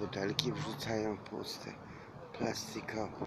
butelki wrzucają puste, plastikowe.